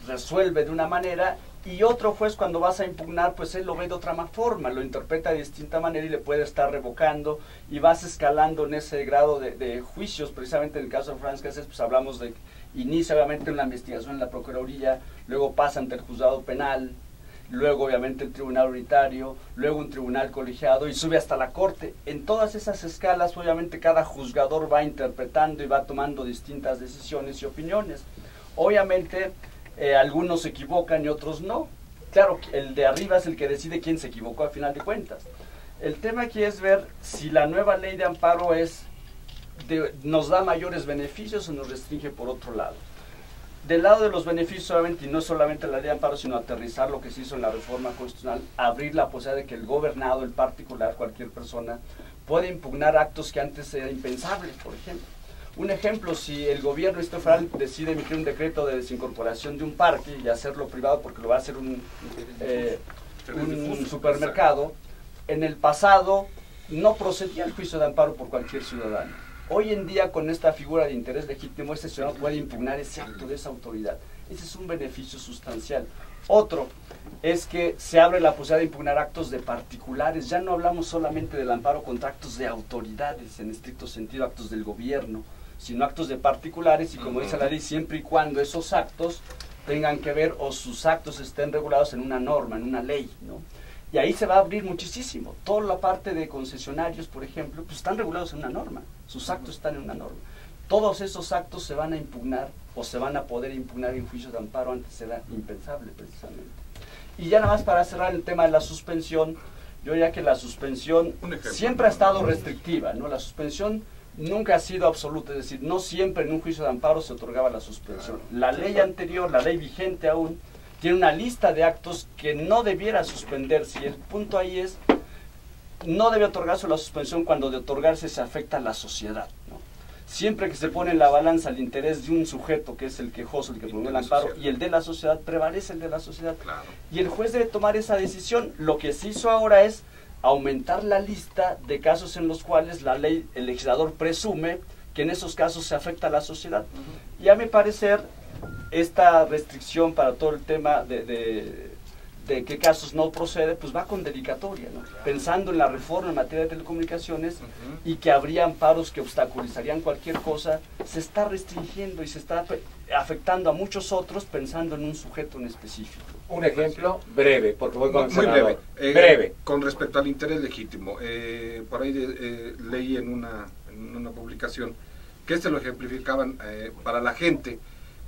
Speaker 4: resuelve de una manera y otro juez cuando vas a impugnar pues él lo ve de otra ma- forma, lo interpreta de distinta manera y le puede estar revocando y vas escalando en ese grado de, juicios, precisamente en el caso de Franz Cassés pues hablamos de inicia obviamente una investigación en la Procuraduría, luego pasa ante el juzgado penal, luego obviamente el tribunal unitario, luego un tribunal colegiado y sube hasta la corte. En todas esas escalas obviamente cada juzgador va interpretando y va tomando distintas decisiones y opiniones. Obviamente eh, algunos se equivocan y otros no. Claro, el de arriba es el que decide quién se equivocó a final de cuentas. El tema aquí es ver si la nueva ley de amparo es de- nos da mayores beneficios o nos restringe por otro lado. Del lado de los beneficios, obviamente, y no solamente la ley de amparo, sino aterrizar lo que se hizo en la reforma constitucional, abrir la posibilidad de que el gobernado, el particular, cualquier persona, pueda impugnar actos que antes eran impensables, por ejemplo. Un ejemplo, si el gobierno federal decide emitir un decreto de desincorporación de un parque y hacerlo privado porque lo va a hacer un, eh, un supermercado, en el pasado no procedía el juicio de amparo por cualquier ciudadano. Hoy en día, con esta figura de interés legítimo, este ciudadano puede impugnar ese acto de esa autoridad. Ese es un beneficio sustancial. Otro es que se abre la posibilidad de impugnar actos de particulares. Ya no hablamos solamente del amparo contra actos de autoridades, en estricto sentido, actos del gobierno, sino actos de particulares y como dice la ley, siempre y cuando esos actos tengan que ver o sus actos estén regulados en una norma, en una ley, ¿no? Y ahí se va a abrir muchísimo. Toda la parte de concesionarios, por ejemplo, pues están regulados en una norma. Sus actos están en una norma. Todos esos actos se van a impugnar o se van a poder impugnar en juicios de amparo. Antes era impensable, precisamente. Y ya nada más para cerrar el tema de la suspensión, yo diría que la suspensión siempre ha estado restrictiva, ¿no? La suspensión nunca ha sido absoluta, es decir, no siempre en un juicio de amparo se otorgaba la suspensión. La ley anterior, la ley vigente aún, tiene una lista de actos que no debiera suspenderse y el punto ahí es, no debe otorgarse la suspensión cuando de otorgarse se afecta a la sociedad, ¿no? Siempre que se pone en la balanza el interés de un sujeto, que es el quejoso, el que promueve el amparo, y el de la sociedad, prevalece el de la sociedad.
Speaker 6: Claro.
Speaker 4: Y el juez debe tomar esa decisión. Lo que se hizo ahora es aumentar la lista de casos en los cuales la ley, el legislador presume que en esos casos se afecta a la sociedad. Y a mi parecer, esta restricción para todo el tema de, de, de qué casos no procede, pues va con dedicatoria, ¿no? pensando en la reforma en materia de telecomunicaciones y que habría amparos que obstaculizarían cualquier cosa, se está restringiendo y se está afectando a muchos otros pensando en un sujeto en específico.
Speaker 1: Un ejemplo breve, porque voy con
Speaker 6: Muy breve. Eh,
Speaker 1: breve.
Speaker 6: Con respecto al interés legítimo, eh, por ahí eh, leí en una, en una publicación que este lo ejemplificaban eh, para la gente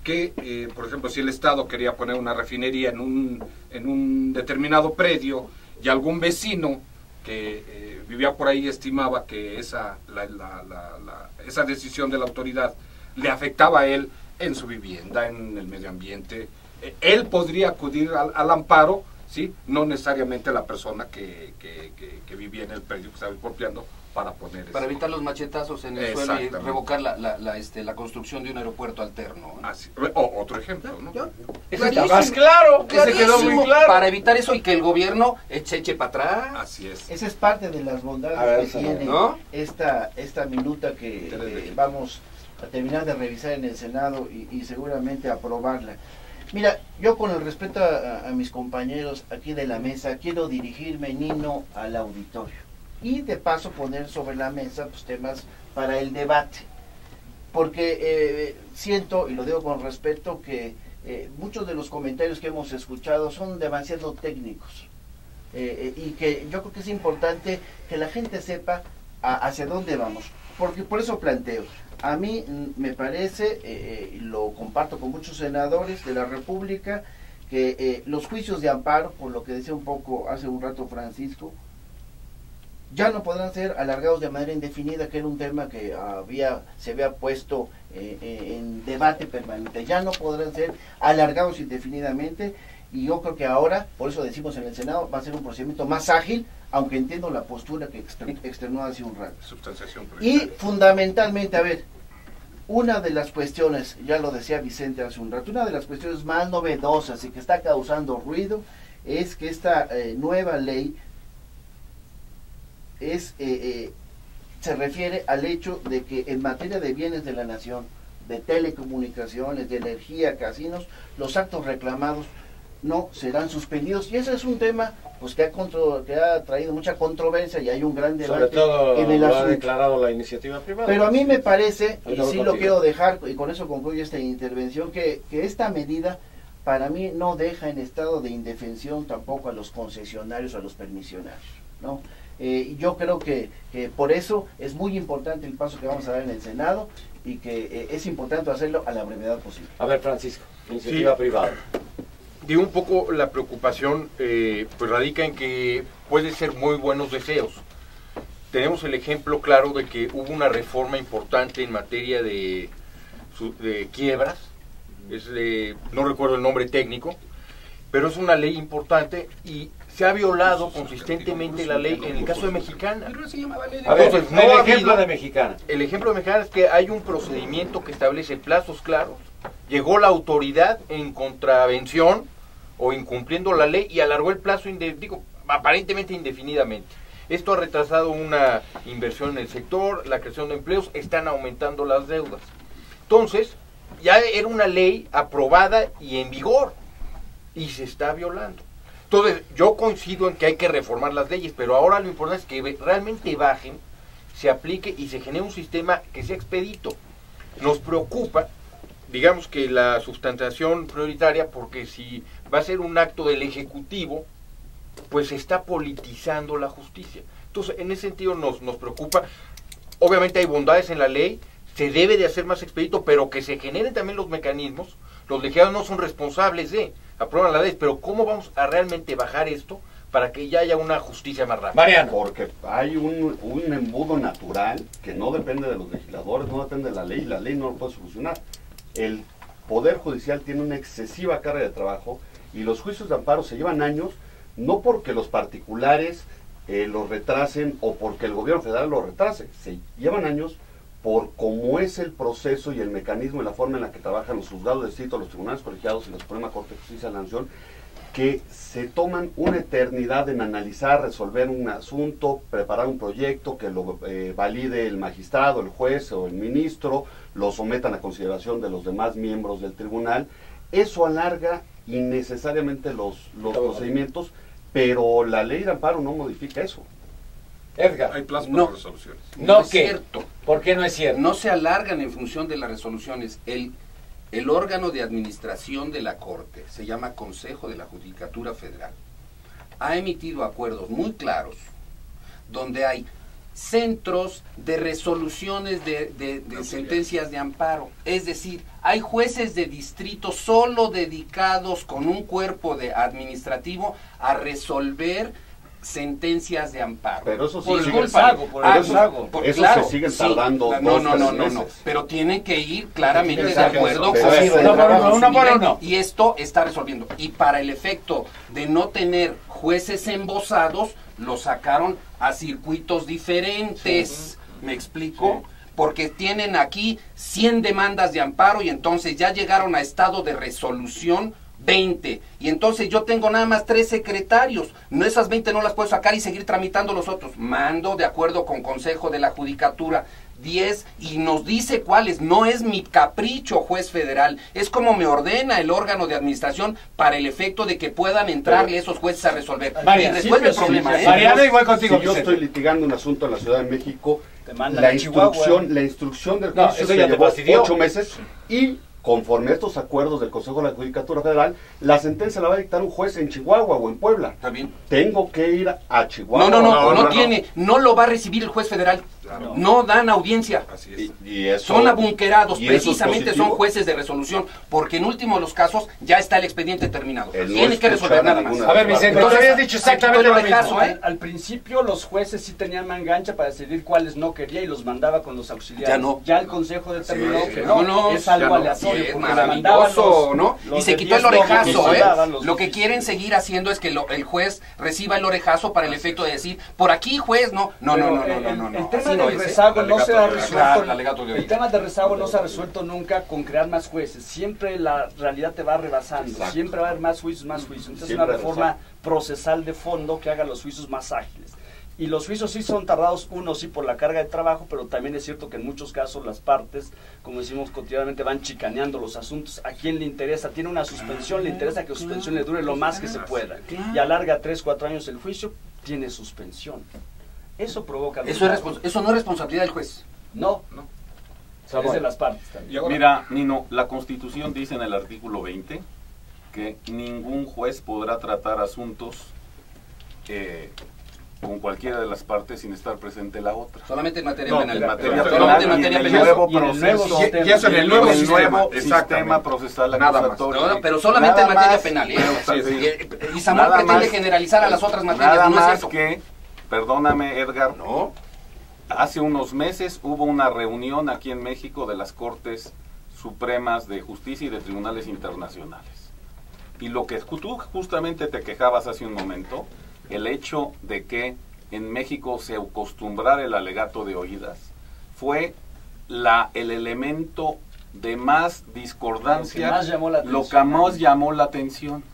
Speaker 6: que, eh, por ejemplo, si el Estado quería poner una refinería en un, en un determinado predio y algún vecino que vivía por ahí estimaba que esa, la- la- esa decisión de la autoridad le afectaba a él en su vivienda, en el medio ambiente, él podría acudir al, al amparo, ¿sí? no necesariamente la persona que, que- que- que vivía en el predio que estaba expropiando para poner
Speaker 5: Para evitar los machetazos en el suelo y revocar la, la, la, este, la construcción de un aeropuerto alterno. ¿no?
Speaker 6: Así- o otro ejemplo, ¿no?
Speaker 1: Está más claro, ese quedó muy
Speaker 5: Clarísimo,
Speaker 1: claro.
Speaker 5: Para evitar eso y que el gobierno eche, eche para atrás.
Speaker 6: Así es.
Speaker 2: Esa es parte de las bondades
Speaker 1: ver,
Speaker 2: que tiene
Speaker 5: ¿No?
Speaker 2: esta, esta minuta que eh, vamos a terminar de revisar en el Senado y, y seguramente aprobarla. Mira, yo con el respeto a, mis compañeros aquí de la mesa, quiero dirigirme, Nino, al auditorio. Y de paso poner sobre la mesa pues, temas para el debate. Porque eh, siento, y lo digo con respeto, que eh, muchos de los comentarios que hemos escuchado son demasiado técnicos. Eh, y que yo creo que es importante que la gente sepa hacia dónde vamos. Porque por eso planteo, a mí me parece, eh, eh, y lo comparto con muchos senadores de la República, que eh, los juicios de amparo, por lo que decía un poco hace un rato Francisco, ya no podrán ser alargados de manera indefinida, que era un tema que había se había puesto en debate permanente. Ya no podrán ser alargados indefinidamente y yo creo que ahora, por eso decimos en el Senado, va a ser un procedimiento más ágil, aunque entiendo la postura que exter- externó hace un rato. Y fundamentalmente, a ver, una de las cuestiones, ya lo decía Vicente hace un rato, una de las cuestiones más novedosas y que está causando ruido es que esta eh, nueva ley es eh, eh, se refiere al hecho de que en materia de bienes de la nación, de telecomunicaciones, de energía, casinos, los actos reclamados no serán suspendidos y ese es un tema pues que ha contro- que ha traído mucha controversia y hay un gran debate
Speaker 1: Sobre todo
Speaker 2: en el
Speaker 1: lo ha
Speaker 2: asunto.
Speaker 1: declarado la iniciativa privada.
Speaker 2: Pero a mí me parece, y sí lo quiero dejar, y con eso concluyo esta intervención, que, que esta medida para mí no deja en estado de indefensión tampoco a los concesionarios, a los permisionarios. ¿no? Eh, yo creo que, que por eso es muy importante el paso que vamos a dar en el Senado y que eh, es importante hacerlo a la brevedad posible.
Speaker 1: A ver, Francisco, iniciativa
Speaker 7: Sí.
Speaker 1: privada.
Speaker 7: Digo, un poco la preocupación eh, pues radica en que puede ser muy buenos deseos. Tenemos el ejemplo claro de que hubo una reforma importante en materia de, quiebras, es de- no recuerdo el nombre técnico, pero es una ley importante y se ha violado consistentemente la ley en el caso de Mexicana.
Speaker 5: Pero se llamaba ley de-
Speaker 1: A ver,
Speaker 7: Entonces, no
Speaker 1: el
Speaker 7: ha
Speaker 1: ejemplo
Speaker 7: habido-
Speaker 1: de Mexicana.
Speaker 7: El ejemplo de Mexicana es que hay un procedimiento que establece plazos claros. Llegó la autoridad en contravención o incumpliendo la ley y alargó el plazo, digo, aparentemente indefinidamente. Esto ha retrasado una inversión en el sector, la creación de empleos, están aumentando las deudas. Entonces, ya era una ley aprobada y en vigor y se está violando. Entonces, yo coincido en que hay que reformar las leyes, pero ahora lo importante es que realmente bajen, se aplique y se genere un sistema que sea expedito. Nos preocupa, digamos que la sustanciación prioritaria, porque si va a ser un acto del Ejecutivo, pues se está politizando la justicia. Entonces, en ese sentido nos, nos preocupa. Obviamente hay bondades en la ley, se debe de hacer más expedito, pero que se generen también los mecanismos. Los legisladores no son responsables de, aprueban la ley, pero ¿cómo vamos a realmente bajar esto para que ya haya una justicia más rápida?
Speaker 1: Mariano.
Speaker 3: Porque hay un, un embudo natural que no depende de los legisladores, no depende de la ley, la ley no lo puede solucionar. El Poder Judicial tiene una excesiva carga de trabajo y los juicios de amparo se llevan años, no porque los particulares eh, los retrasen o porque el gobierno federal los retrase, se llevan años por cómo es el proceso y el mecanismo y la forma en la que trabajan los juzgados de distrito, los tribunales colegiados y la Suprema Corte de Justicia de la Nación, que se toman una eternidad en analizar, resolver un asunto, preparar un proyecto que lo eh, valide el magistrado, el juez o el ministro, lo sometan a consideración de los demás miembros del tribunal. Eso alarga innecesariamente los, los procedimientos, pero la ley de amparo no modifica eso.
Speaker 1: Edgar.
Speaker 6: Hay plazo
Speaker 5: No.
Speaker 6: para resoluciones.
Speaker 1: No,
Speaker 5: es cierto.
Speaker 1: ¿Por qué no es cierto?
Speaker 5: No se alargan en función de las resoluciones. El, el órgano de administración de la Corte, se llama Consejo de la Judicatura Federal, ha emitido acuerdos muy claros donde hay centros de resoluciones de, de- de sentencias de amparo. Es decir, hay jueces de distrito solo dedicados con un cuerpo de administrativo a resolver sentencias de amparo.
Speaker 3: Pero eso sí
Speaker 4: Por el
Speaker 3: sigue-
Speaker 4: rezago, por
Speaker 5: Ah,
Speaker 3: Eso
Speaker 5: claro,
Speaker 3: se siguen
Speaker 5: sí. No,
Speaker 3: dos,
Speaker 5: no, no, no, no. Pero tienen que ir claramente de acuerdo con
Speaker 1: uno.
Speaker 5: Y esto está resolviendo. Y para el efecto de no tener jueces embosados, lo sacaron a circuitos diferentes. ¿Me explico? Porque tienen aquí 100 demandas de amparo y entonces ya llegaron a estado de resolución 20. Y entonces yo tengo nada más tres secretarios. No esas 20 no las puedo sacar y seguir tramitando los otros. Mando de acuerdo con Consejo de la Judicatura 10 y nos dice cuáles. No es mi capricho, juez federal. Es como me ordena el órgano de administración para el efecto de que puedan entrarle esos jueces a resolver.
Speaker 1: Mariano,
Speaker 5: y resuelve el
Speaker 4: sí,
Speaker 5: problema,
Speaker 4: sí,
Speaker 5: ¿eh?
Speaker 1: Igual contigo.
Speaker 3: Si yo estoy litigando un asunto en la Ciudad de México, la instrucción, la instrucción del juicio se llevó
Speaker 1: fastidió.
Speaker 3: ocho meses y conforme a estos acuerdos del Consejo de la Judicatura Federal, la sentencia la va a dictar un juez en Chihuahua o en Puebla.
Speaker 5: Está bien.
Speaker 3: Tengo que ir a Chihuahua.
Speaker 5: No, no, no,
Speaker 6: No,
Speaker 5: no,
Speaker 6: no, no.
Speaker 5: tiene, no lo va a recibir el juez federal.
Speaker 6: Claro.
Speaker 5: No dan audiencia.
Speaker 6: Así es.
Speaker 3: Y, y eso-
Speaker 5: Son abunquerados,
Speaker 3: y
Speaker 5: precisamente son jueces de resolución, porque en último de los casos ya está el expediente terminado.
Speaker 3: El no
Speaker 5: Tiene que resolver nada
Speaker 3: a
Speaker 5: más.
Speaker 1: A ver, Vicente, tú habías dicho exactamente lo mismo.
Speaker 5: caso, ¿eh?
Speaker 4: Al, al principio los jueces sí tenían mangancha para decidir cuáles no quería y los mandaba con los auxiliares.
Speaker 5: Ya no.
Speaker 4: Ya el consejo determinó
Speaker 6: Sí,
Speaker 4: que
Speaker 6: sí,
Speaker 4: no,
Speaker 5: vámonos,
Speaker 4: es algo
Speaker 5: no.
Speaker 4: aleatorio.
Speaker 5: Es maravilloso,
Speaker 4: los-
Speaker 5: ¿no?
Speaker 4: los
Speaker 5: Y se quitó el
Speaker 4: 10
Speaker 5: orejazo, ¿eh? Lo que quieren seguir haciendo es que lo- el juez reciba el orejazo para el efecto de decir, por aquí juez, no, no, no, no, no,
Speaker 4: el,
Speaker 5: no, no,
Speaker 4: el rezago no se ha resuelto.
Speaker 5: El
Speaker 4: tema del rezago no se ha resuelto nunca con crear más jueces. Siempre la realidad te va rebasando.
Speaker 3: Exacto.
Speaker 4: Siempre va a haber más juicios, más juicios. Entonces
Speaker 3: Siempre
Speaker 4: una reforma
Speaker 3: rezago.
Speaker 4: procesal de fondo que haga los juicios más ágiles. Y los juicios sí son tardados, uno sí por la carga de trabajo, pero también es cierto que en muchos casos las partes, como decimos cotidianamente, van chicaneando los asuntos. ¿A quién le interesa? Tiene una suspensión, le interesa que la suspensión le dure lo más que se pueda. Y alarga tres, cuatro años el juicio, tiene suspensión. Eso provoca...
Speaker 5: Eso, es eso no es responsabilidad del juez.
Speaker 4: No,
Speaker 6: No.
Speaker 4: es de las partes también.
Speaker 6: Y
Speaker 8: Mira, Nino, la Constitución dice en el artículo 20 que ningún juez podrá tratar asuntos eh, con cualquiera de las partes sin estar presente la otra.
Speaker 5: Solamente en materia
Speaker 6: No,
Speaker 5: penal.
Speaker 8: En materia
Speaker 6: pero-
Speaker 5: Solamente en
Speaker 8: penal y
Speaker 5: materia penal.
Speaker 8: nuevo
Speaker 4: Y
Speaker 8: proceso
Speaker 4: sistema.
Speaker 6: Y eso en el nuevo
Speaker 8: el
Speaker 6: sistema,
Speaker 8: nuevo sistema procesal
Speaker 6: Nada más.
Speaker 5: pero solamente
Speaker 8: Nada
Speaker 5: en materia
Speaker 8: más-
Speaker 5: penal. ¿eh?
Speaker 6: Sí, sí.
Speaker 5: Y- Y Samuel
Speaker 8: Nada
Speaker 5: pretende
Speaker 8: más-
Speaker 5: generalizar a las otras materias.
Speaker 8: Nada
Speaker 5: no es
Speaker 8: más
Speaker 5: cierto.
Speaker 8: que, perdóname Edgar,
Speaker 5: No.
Speaker 8: Hace unos meses hubo una reunión aquí en México de las Cortes Supremas de Justicia y de Tribunales Internacionales. Y lo que tú justamente te quejabas hace un momento, el hecho de que en México se acostumbrara el alegato de oídas, fue la, el elemento de más discordancia,
Speaker 4: Lo que más llamó la
Speaker 8: lo que
Speaker 4: atención.
Speaker 8: más llamó la atención.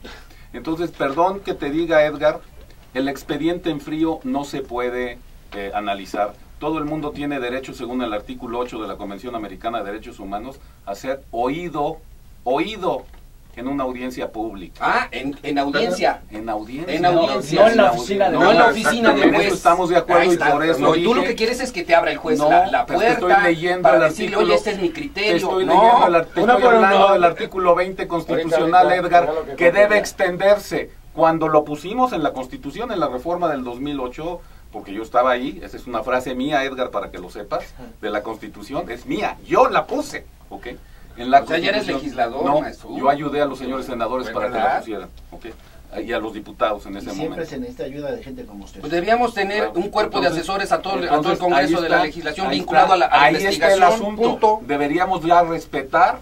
Speaker 8: Entonces, perdón que te diga, Edgar, el expediente en frío no se puede eh, analizar. Todo el mundo tiene derecho, según el artículo 8 de la Convención Americana de Derechos Humanos, a ser oído, oído en una audiencia pública.
Speaker 5: Ah, en, en audiencia.
Speaker 8: En audiencia.
Speaker 5: En audiencia.
Speaker 4: No en la oficina de
Speaker 5: No en la oficina del
Speaker 8: En
Speaker 5: juez.
Speaker 8: eso estamos de acuerdo y por eso
Speaker 5: No, y tú
Speaker 8: dije-
Speaker 5: lo que quieres es que te abra el juez
Speaker 8: No,
Speaker 5: la, la puerta
Speaker 8: estoy leyendo
Speaker 5: para
Speaker 8: el
Speaker 5: decirle,
Speaker 8: artículo-
Speaker 5: oye, este es mi
Speaker 8: Te
Speaker 5: criterio.
Speaker 8: estoy
Speaker 5: no.
Speaker 8: leyendo el, ar- te
Speaker 1: Una
Speaker 8: estoy
Speaker 1: por
Speaker 8: hablando
Speaker 1: una.
Speaker 8: del artículo 20 constitucional, Edgar,
Speaker 1: que
Speaker 8: debe extenderse Cuando lo pusimos en la Constitución, en la reforma del 2008, porque yo estaba ahí, esa es una frase mía, Edgar, para que lo sepas, de la Constitución, es mía, yo la puse, ¿ok? En la
Speaker 5: O sea, ya eres
Speaker 8: Constitución-
Speaker 5: legislador,
Speaker 8: No,
Speaker 5: maestro.
Speaker 8: yo ayudé a los señores senadores para que la pusieran, ¿ok? Y a los diputados en ese
Speaker 2: siempre
Speaker 8: momento.
Speaker 2: se necesita ayuda de gente como usted.
Speaker 5: Pues debíamos tener
Speaker 8: Claro.
Speaker 5: un cuerpo de
Speaker 8: Entonces-
Speaker 5: asesores a todo, a todo el
Speaker 8: entonces,
Speaker 5: Congreso de la legislación vinculado
Speaker 8: está,
Speaker 5: a la, a la
Speaker 8: ahí está el asunto.
Speaker 5: Punto.
Speaker 8: Deberíamos ya respetar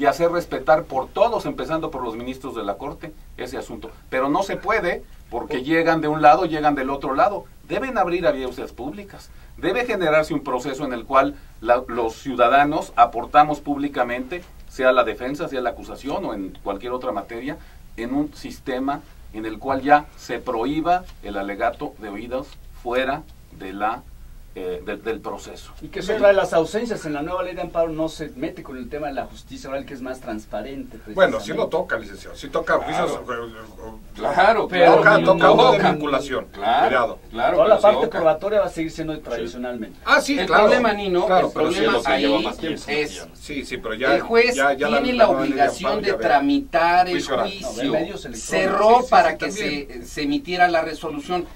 Speaker 8: y hacer respetar por todos, empezando por los ministros de la Corte, ese asunto. Pero no se puede porque llegan de un lado, llegan del otro lado. Deben abrir audiencias públicas. Debe generarse un proceso en el cual la- los ciudadanos aportamos públicamente, sea la defensa, sea la acusación o en cualquier otra materia, en un sistema en el cual ya se prohíba el alegato de oídos fuera de la eh, del- del proceso.
Speaker 4: Y que sobre las ausencias en la nueva ley de amparo no se mete con el tema de la justicia oral, que es más transparente.
Speaker 6: Bueno, sí lo toca, licenciado. Sí toca juicios.
Speaker 5: Claro,
Speaker 4: Pero
Speaker 6: toca,
Speaker 4: ni
Speaker 6: toca de
Speaker 5: toca.
Speaker 6: vinculación.
Speaker 5: Claro,
Speaker 6: Cuidado.
Speaker 5: claro.
Speaker 4: Toda la parte
Speaker 5: toca.
Speaker 4: probatoria va a seguir siendo tradicionalmente.
Speaker 6: Ah, sí,
Speaker 5: el
Speaker 6: claro.
Speaker 5: problema, Nino,
Speaker 6: Claro,
Speaker 5: el
Speaker 6: pero sí
Speaker 5: problema
Speaker 6: lo que
Speaker 5: ahí
Speaker 6: lleva más tiempo.
Speaker 5: es
Speaker 6: Sí, sí, pero ya.
Speaker 5: el juez
Speaker 6: ya- ya
Speaker 5: tiene la,
Speaker 6: nueva ley de
Speaker 5: obligación
Speaker 6: amparo
Speaker 5: de tramitar el
Speaker 6: Juicio.
Speaker 4: No, de.
Speaker 5: Cerró
Speaker 6: Sí, sí,
Speaker 5: para
Speaker 6: sí,
Speaker 5: que se, se emitiera la resolución.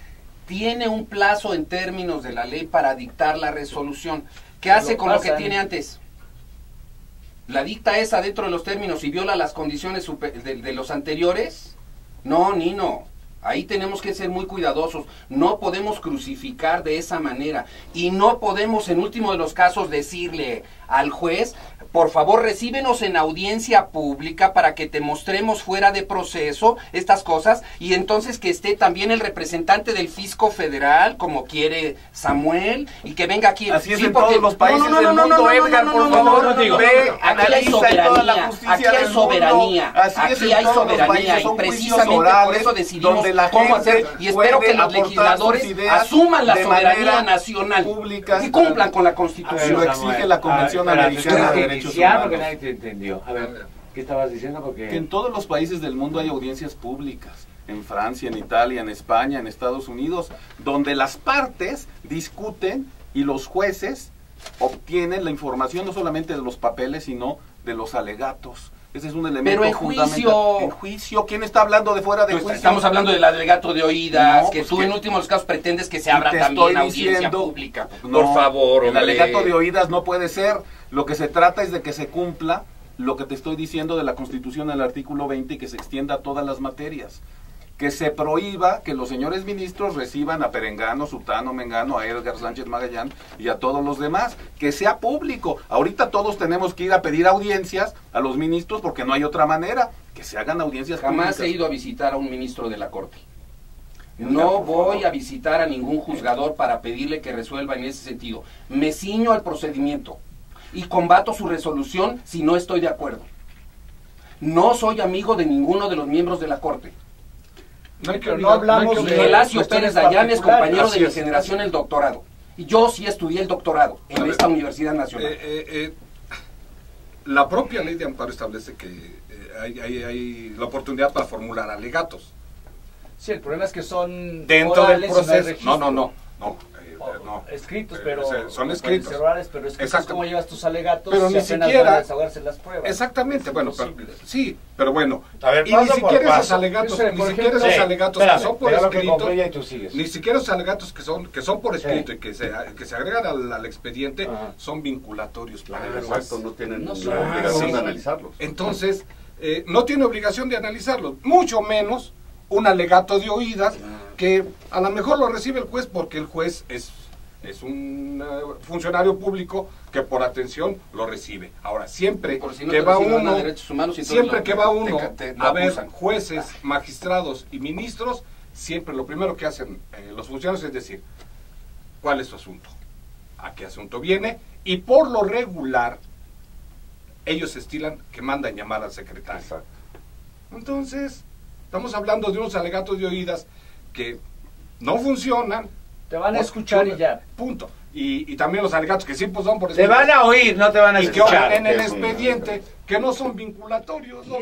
Speaker 5: Tiene un plazo en términos de la ley para dictar la resolución. ¿Qué
Speaker 4: Lo
Speaker 5: hace con lo que tiene antes? ¿La dicta esa dentro de los términos y viola las condiciones de, de los anteriores? No, Nino. Ahí tenemos que ser muy cuidadosos. No podemos crucificar de esa manera. Y no podemos, en último de los casos, decirle al juez, por favor, recíbenos en audiencia pública para que te mostremos fuera de proceso estas cosas y entonces que esté también el representante del fisco federal, como quiere Samuel, y que venga aquí.
Speaker 8: Así es
Speaker 5: Sí,
Speaker 8: en
Speaker 5: porque-
Speaker 8: todos los países
Speaker 5: No, no,
Speaker 8: del
Speaker 5: no, no,
Speaker 8: mundo,
Speaker 5: no, no,
Speaker 8: Edgar,
Speaker 5: no,
Speaker 8: por
Speaker 5: no, no,
Speaker 8: favor,
Speaker 5: no, no, no,
Speaker 8: ve,
Speaker 5: no, no. Aquí hay soberanía, aquí hay
Speaker 8: del
Speaker 5: soberanía, aquí hay soberanía y precisamente por eso decidimos cómo hacer y espero que los legisladores asuman la soberanía nacional
Speaker 8: pública.
Speaker 5: y cumplan con la Constitución.
Speaker 8: lo exige la Convención Americana de Derechos
Speaker 1: iniciar porque
Speaker 8: Humanos.
Speaker 1: nadie te entendió. A ver, ¿qué estabas diciendo? Porque...
Speaker 8: Que en todos los países del mundo hay audiencias públicas, en Francia, en Italia, en España, en Estados Unidos, donde las partes discuten y los jueces obtienen la información no solamente de los papeles, sino de los alegatos. Ese es un elemento
Speaker 5: Pero en juicio-
Speaker 8: En juicio, ¿quién está hablando de fuera de
Speaker 5: Pues
Speaker 8: juicio?
Speaker 5: estamos hablando del alegato de oídas,
Speaker 8: No,
Speaker 5: que
Speaker 8: pues
Speaker 5: tú
Speaker 8: que-
Speaker 5: en últimos casos pretendes que se abra también audiencia
Speaker 8: diciendo-
Speaker 5: pública.
Speaker 8: No,
Speaker 5: Por favor,
Speaker 8: El alegato de oídas no puede ser. Lo que se trata es de que se cumpla lo que te estoy diciendo de la Constitución en el artículo 20 y que se extienda a todas las materias. Que se prohíba que los señores ministros reciban a Perengano, Sutano, Mengano, a Edgar Sánchez Magallán y a todos los demás. Que sea público. Ahorita todos tenemos que ir a pedir audiencias a los ministros porque no hay otra manera. Que se hagan audiencias
Speaker 5: Jamás
Speaker 8: públicas.
Speaker 5: he ido a visitar a un ministro de la Corte. No voy a visitar a ningún juzgador para pedirle que resuelva en ese sentido. Me ciño al procedimiento y combato su resolución si no estoy de acuerdo. No soy amigo de ninguno de los miembros de la Corte.
Speaker 6: No hay que
Speaker 4: no hablamos
Speaker 6: hay que
Speaker 4: de- cuestiones
Speaker 5: Pérez Dayan es compañero de mi generación el doctorado. Y yo sí estudié el doctorado en
Speaker 6: ver.
Speaker 5: esta Universidad Nacional.
Speaker 6: Eh, eh, eh, la propia ley de amparo establece que eh, hay, hay- hay la oportunidad para formular alegatos.
Speaker 4: Sí, el problema es que son
Speaker 6: Dentro del
Speaker 4: no
Speaker 6: proceso. No, no, no. no, no.
Speaker 4: Escritos, pero
Speaker 6: son escritos.
Speaker 4: ser orales, pero escritos. ¿cómo llevas tus alegatos?
Speaker 6: Pero
Speaker 4: si
Speaker 6: ni
Speaker 4: apenas
Speaker 6: siquiera-
Speaker 4: van a desahogarse las pruebas?
Speaker 6: Exactamente, bueno, pero, sí, pero bueno.
Speaker 9: A ver,
Speaker 6: y ni siquiera esos alegatos, ni siquiera esos
Speaker 9: sí,
Speaker 6: alegatos
Speaker 9: espérame,
Speaker 6: que son por escrito, ni siquiera esos alegatos que son que son por
Speaker 9: Sí.
Speaker 6: escrito y que se, que se agregan al, al expediente
Speaker 9: Ajá.
Speaker 6: son vinculatorios para el juez.
Speaker 8: exacto, no tienen
Speaker 4: No
Speaker 8: la
Speaker 4: son-
Speaker 8: obligación
Speaker 6: Sí.
Speaker 8: de analizarlos.
Speaker 6: Entonces, eh, no tiene obligación de analizarlo, mucho menos un alegato de oídas que a lo mejor lo recibe el juez porque el juez es, es un eh, funcionario público que por atención lo recibe. Ahora, siempre
Speaker 5: Por si no
Speaker 6: que va uno,
Speaker 5: humanos y
Speaker 6: siempre
Speaker 5: lo-
Speaker 6: que va uno
Speaker 5: te-
Speaker 6: a ver jueces, magistrados y ministros, siempre lo primero que hacen eh, los funcionarios es decir, ¿cuál es su asunto? ¿A qué asunto viene? Y por lo regular, ellos estilan que mandan llamar al secretario.
Speaker 8: Exacto.
Speaker 6: Entonces, estamos hablando de unos alegatos de oídas que no funcionan.
Speaker 4: Te van a escuchar y ya.
Speaker 6: Punto. Y, y también los alegatos que sí pues, son por
Speaker 9: Te van a oír, no te van a
Speaker 6: y que
Speaker 9: escuchar.
Speaker 6: en el
Speaker 8: que es un-
Speaker 6: expediente que no son vinculatorios. no